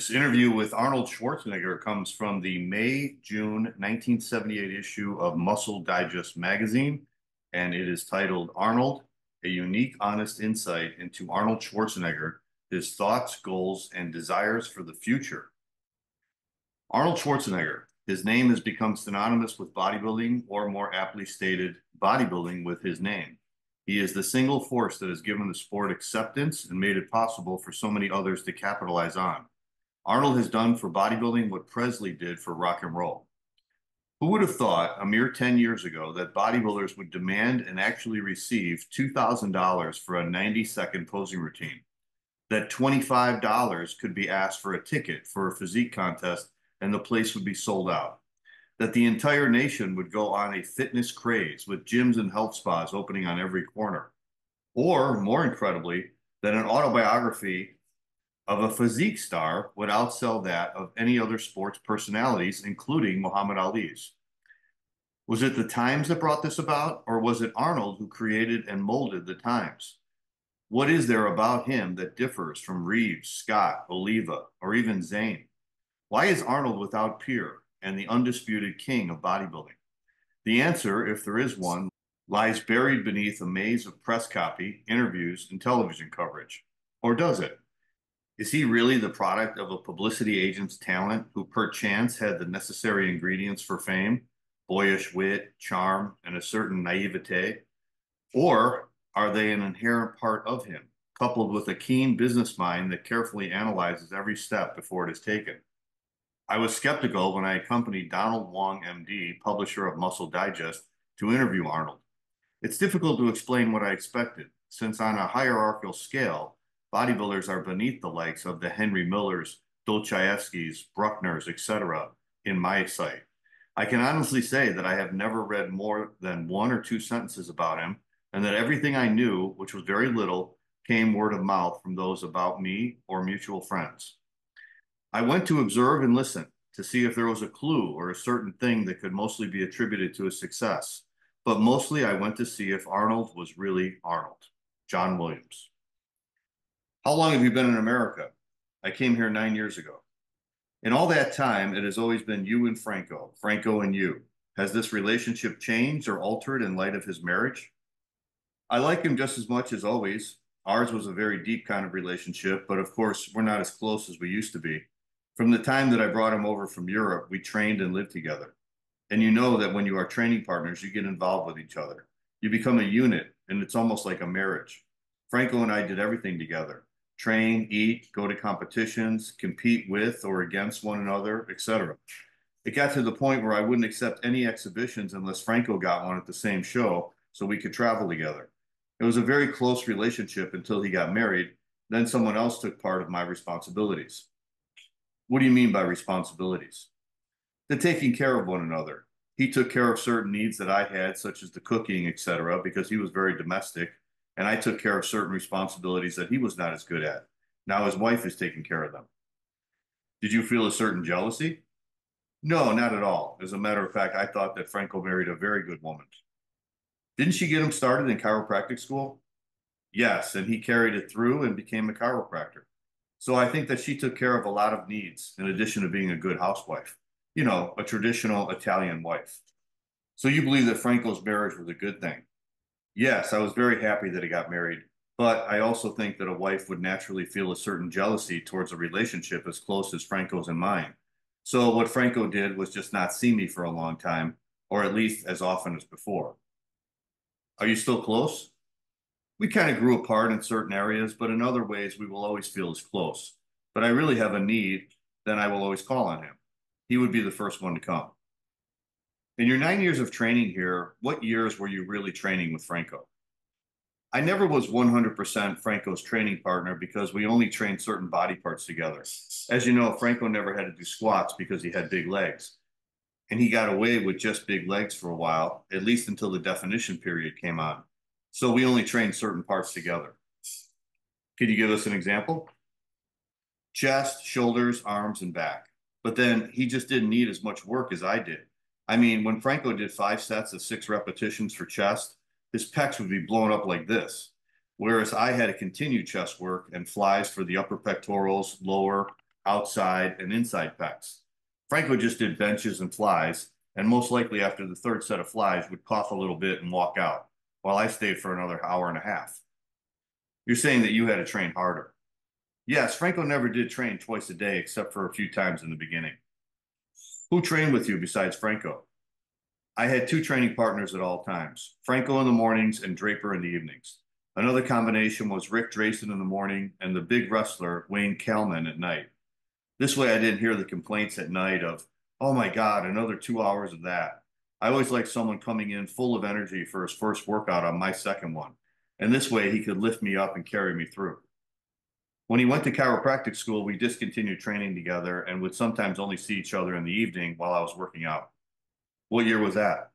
This interview with Arnold Schwarzenegger comes from the May June 1978 issue of Muscle Digest magazine, and it is titled Arnold A Unique, Honest Insight into Arnold Schwarzenegger, His Thoughts, Goals, and Desires for the Future. Arnold Schwarzenegger, his name has become synonymous with bodybuilding, or more aptly stated, bodybuilding with his name. He is the single force that has given the sport acceptance and made it possible for so many others to capitalize on. Arnold has done for bodybuilding what Presley did for rock and roll. Who would have thought a mere 10 years ago that bodybuilders would demand and actually receive $2,000 for a 90 second posing routine? That $25 could be asked for a ticket for a physique contest and the place would be sold out that the entire nation would go on a fitness craze with gyms and health spas opening on every corner. Or, more incredibly, that an autobiography of a physique star would outsell that of any other sports personalities, including Muhammad Ali's. Was it the Times that brought this about, or was it Arnold who created and molded the Times? What is there about him that differs from Reeves, Scott, Oliva, or even Zane? Why is Arnold without peer? and the undisputed king of bodybuilding? The answer, if there is one, lies buried beneath a maze of press copy, interviews, and television coverage. Or does it? Is he really the product of a publicity agent's talent who perchance had the necessary ingredients for fame, boyish wit, charm, and a certain naivete? Or are they an inherent part of him, coupled with a keen business mind that carefully analyzes every step before it is taken? I was skeptical when I accompanied Donald Wong, MD, publisher of Muscle Digest, to interview Arnold. It's difficult to explain what I expected, since on a hierarchical scale, bodybuilders are beneath the likes of the Henry Millers, Dostoevskys, Bruckners, etc., in my sight. I can honestly say that I have never read more than one or two sentences about him, and that everything I knew, which was very little, came word of mouth from those about me or mutual friends. I went to observe and listen to see if there was a clue or a certain thing that could mostly be attributed to his success. But mostly I went to see if Arnold was really Arnold, John Williams. How long have you been in America? I came here nine years ago. In all that time, it has always been you and Franco, Franco and you. Has this relationship changed or altered in light of his marriage? I like him just as much as always. Ours was a very deep kind of relationship, but of course, we're not as close as we used to be. From the time that I brought him over from Europe, we trained and lived together. And you know that when you are training partners, you get involved with each other. You become a unit, and it's almost like a marriage. Franco and I did everything together train, eat, go to competitions, compete with or against one another, etc. It got to the point where I wouldn't accept any exhibitions unless Franco got one at the same show so we could travel together. It was a very close relationship until he got married. Then someone else took part of my responsibilities. What do you mean by responsibilities? The taking care of one another. He took care of certain needs that I had, such as the cooking, etc., because he was very domestic, and I took care of certain responsibilities that he was not as good at. Now his wife is taking care of them. Did you feel a certain jealousy? No, not at all. As a matter of fact, I thought that Franco married a very good woman. Didn't she get him started in chiropractic school? Yes, and he carried it through and became a chiropractor. So I think that she took care of a lot of needs in addition to being a good housewife, you know, a traditional Italian wife. So you believe that Franco's marriage was a good thing? Yes, I was very happy that he got married, but I also think that a wife would naturally feel a certain jealousy towards a relationship as close as Franco's and mine. So what Franco did was just not see me for a long time, or at least as often as before. Are you still close? we kind of grew apart in certain areas, but in other ways, we will always feel as close. But I really have a need, then I will always call on him. He would be the first one to come. In your nine years of training here, what years were you really training with Franco? I never was 100% Franco's training partner because we only trained certain body parts together. As you know, Franco never had to do squats because he had big legs. And he got away with just big legs for a while, at least until the definition period came on. So we only trained certain parts together. Could you give us an example? Chest, shoulders, arms, and back. But then he just didn't need as much work as I did. I mean, when Franco did five sets of six repetitions for chest, his pecs would be blown up like this. Whereas I had to continue chest work and flies for the upper pectorals, lower, outside, and inside pecs. Franco just did benches and flies, and most likely after the third set of flies would cough a little bit and walk out, while I stayed for another hour and a half. You're saying that you had to train harder. Yes, Franco never did train twice a day except for a few times in the beginning. Who trained with you besides Franco? I had two training partners at all times, Franco in the mornings and Draper in the evenings. Another combination was Ric Drasin in the morning and the big wrestler, Wayne Coleman, at night. This way I didn't hear the complaints at night of, oh my God, another two hours of that. I always liked someone coming in full of energy for his first workout on my second one. And this way he could lift me up and carry me through. When he went to chiropractic school, we discontinued training together and would sometimes only see each other in the evening while I was working out. What year was that?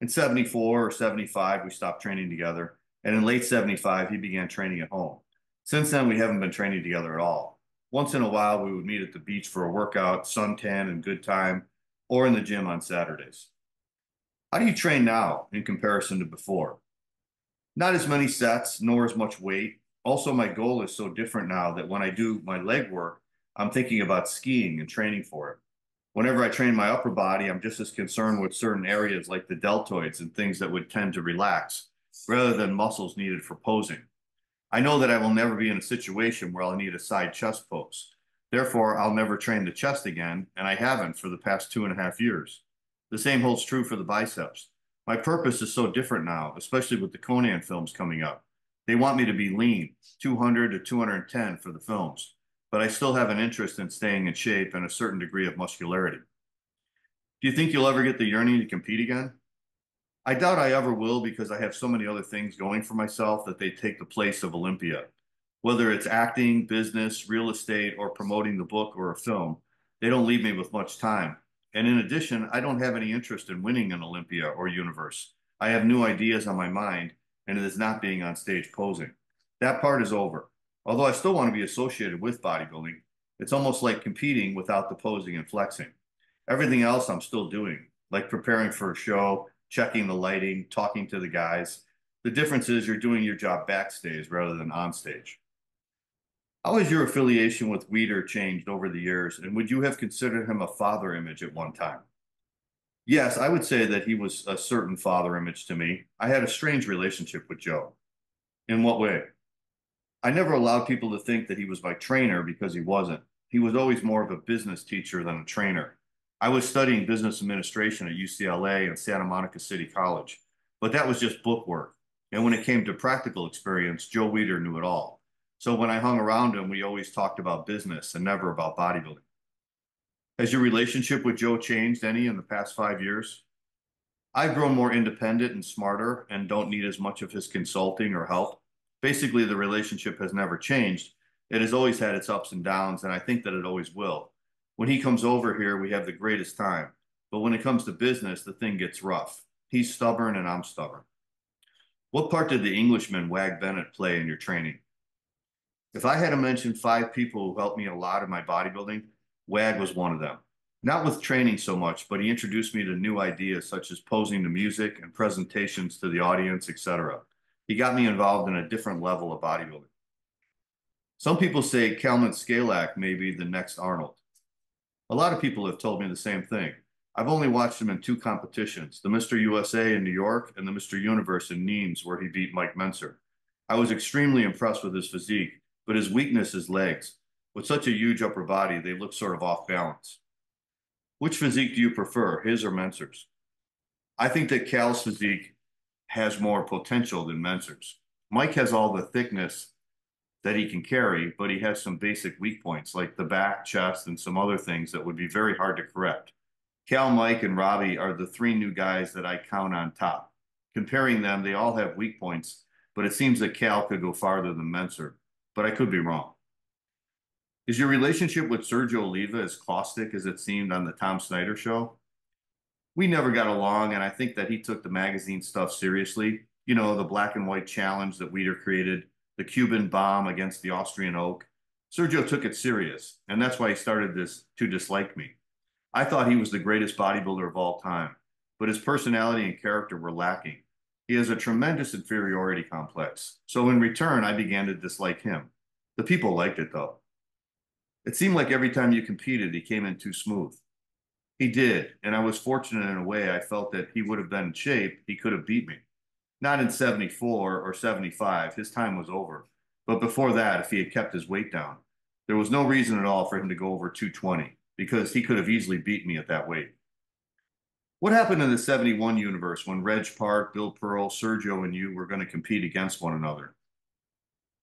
In 74 or 75, we stopped training together. And in late 75, he began training at home. Since then, we haven't been training together at all. Once in a while, we would meet at the beach for a workout, suntan, and good time, or in the gym on Saturdays. How do you train now in comparison to before? Not as many sets, nor as much weight. Also, my goal is so different now that when I do my leg work, I'm thinking about skiing and training for it. Whenever I train my upper body, I'm just as concerned with certain areas like the deltoids and things that would tend to relax rather than muscles needed for posing. I know that I will never be in a situation where I'll need a side chest pose. Therefore, I'll never train the chest again, and I haven't for the past two and a half years. The same holds true for the biceps. My purpose is so different now, especially with the Conan films coming up. They want me to be lean, 200 to 210 for the films, but I still have an interest in staying in shape and a certain degree of muscularity. Do you think you'll ever get the yearning to compete again? I doubt I ever will because I have so many other things going for myself that they take the place of Olympia. Whether it's acting, business, real estate, or promoting the book or a film, they don't leave me with much time. And in addition, I don't have any interest in winning an Olympia or universe. I have new ideas on my mind, and it is not being on stage posing. That part is over. Although I still want to be associated with bodybuilding, it's almost like competing without the posing and flexing. Everything else I'm still doing, like preparing for a show, checking the lighting, talking to the guys. The difference is you're doing your job backstage rather than on stage. How has your affiliation with Weider changed over the years, and would you have considered him a father image at one time? Yes, I would say that he was a certain father image to me. I had a strange relationship with Joe. In what way? I never allowed people to think that he was my trainer because he wasn't. He was always more of a business teacher than a trainer. I was studying business administration at UCLA and Santa Monica City College, but that was just book work. And when it came to practical experience, Joe Weider knew it all. So when I hung around him, we always talked about business and never about bodybuilding. Has your relationship with Joe changed any in the past five years? I've grown more independent and smarter and don't need as much of his consulting or help. Basically, the relationship has never changed. It has always had its ups and downs, and I think that it always will when he comes over here, we have the greatest time. But when it comes to business, the thing gets rough. He's stubborn and I'm stubborn. What part did the Englishman Wag Bennett play in your training? If I had to mention five people who helped me a lot in my bodybuilding, Wag was one of them. Not with training so much, but he introduced me to new ideas such as posing to music and presentations to the audience, etc. He got me involved in a different level of bodybuilding. Some people say Kalman Szkalak may be the next Arnold. A lot of people have told me the same thing. I've only watched him in two competitions, the Mr. USA in New York and the Mr. Universe in Nîmes, where he beat Mike Mentzer. I was extremely impressed with his physique, but his weakness is legs. With such a huge upper body, they look sort of off balance. Which physique do you prefer, his or Mentzer's? I think that Cal's physique has more potential than Mentzer's. Mike has all the thickness that he can carry, but he has some basic weak points like the back, chest, and some other things that would be very hard to correct. Cal, Mike, and Robbie are the three new guys that I count on top. Comparing them, they all have weak points, but it seems that Cal could go farther than Mentzer, but I could be wrong. Is your relationship with Sergio Oliva as caustic as it seemed on the Tom Snyder show? We never got along, and I think that he took the magazine stuff seriously. You know, the black and white challenge that Weider created the Cuban bomb against the Austrian oak. Sergio took it serious, and that's why he started this to dislike me. I thought he was the greatest bodybuilder of all time, but his personality and character were lacking. He has a tremendous inferiority complex. So in return, I began to dislike him. The people liked it though. It seemed like every time you competed, he came in too smooth. He did, and I was fortunate in a way. I felt that he would have been in shape. He could have beat me. Not in 74 or 75, his time was over. But before that, if he had kept his weight down, there was no reason at all for him to go over 220 because he could have easily beat me at that weight. What happened in the 71 universe when Reg Park, Bill Pearl, Sergio, and you were going to compete against one another?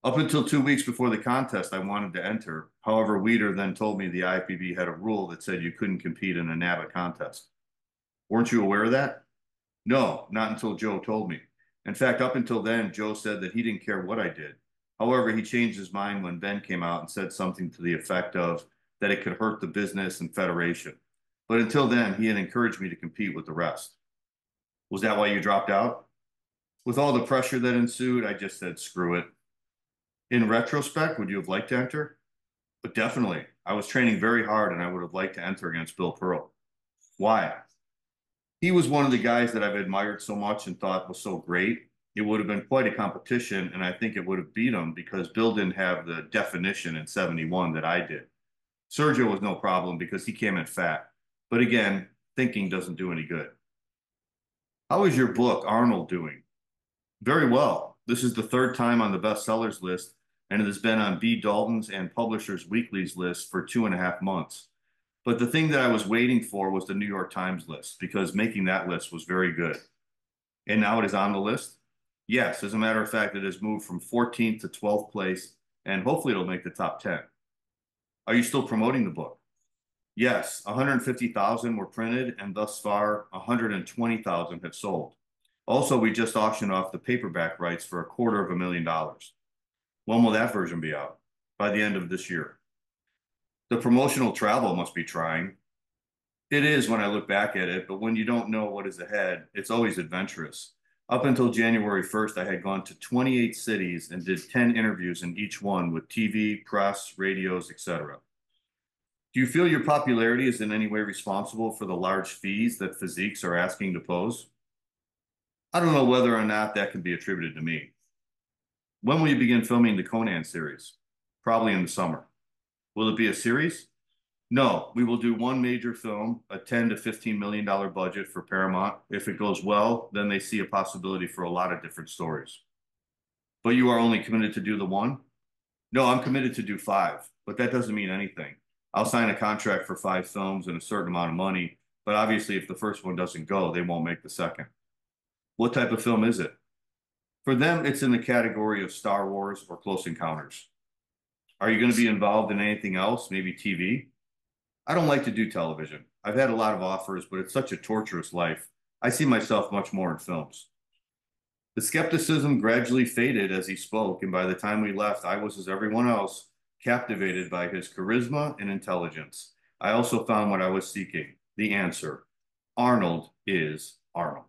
Up until two weeks before the contest, I wanted to enter. However, Weider then told me the IFBB had a rule that said you couldn't compete in a NABBA contest. Weren't you aware of that? No, not until Joe told me. In fact, up until then, Joe said that he didn't care what I did. However, he changed his mind when Ben came out and said something to the effect of that it could hurt the business and federation. But until then, he had encouraged me to compete with the rest. Was that why you dropped out? With all the pressure that ensued, I just said, screw it. In retrospect, would you have liked to enter? But definitely, I was training very hard and I would have liked to enter against Bill Pearl. Why? He was one of the guys that I've admired so much and thought was so great. It would have been quite a competition, and I think it would have beat him because Bill didn't have the definition in 71 that I did. Sergio was no problem because he came in fat. But again, thinking doesn't do any good. How is your book, Arnold, doing? Very well. This is the third time on the bestsellers list, and it has been on B. Dalton's and Publishers Weekly's list for two and a half months. But the thing that I was waiting for was the New York Times list because making that list was very good. And now it is on the list? Yes, as a matter of fact, it has moved from 14th to 12th place, and hopefully it'll make the top 10. Are you still promoting the book? Yes, 150,000 were printed, and thus far, 120,000 have sold. Also, we just auctioned off the paperback rights for a quarter of a million dollars. When will that version be out? By the end of this year. The promotional travel must be trying. It is when I look back at it, but when you don't know what is ahead, it's always adventurous. Up until January 1st, I had gone to 28 cities and did 10 interviews in each one with TV, press, radios, etc. Do you feel your popularity is in any way responsible for the large fees that physiques are asking to pose? I don't know whether or not that can be attributed to me. When will you begin filming the Conan series? Probably in the summer. Will it be a series? No, we will do one major film, a 10 to 15 million dollar budget for Paramount. If it goes well, then they see a possibility for a lot of different stories. But you are only committed to do the one? No, I'm committed to do five, but that doesn't mean anything. I'll sign a contract for five films and a certain amount of money, but obviously if the first one doesn't go, they won't make the second. What type of film is it? For them, it's in the category of Star Wars or Close Encounters. Are you going to be involved in anything else, maybe TV? I don't like to do television. I've had a lot of offers, but it's such a torturous life. I see myself much more in films. The skepticism gradually faded as he spoke, and by the time we left, I was, as everyone else, captivated by his charisma and intelligence. I also found what I was seeking the answer Arnold is Arnold.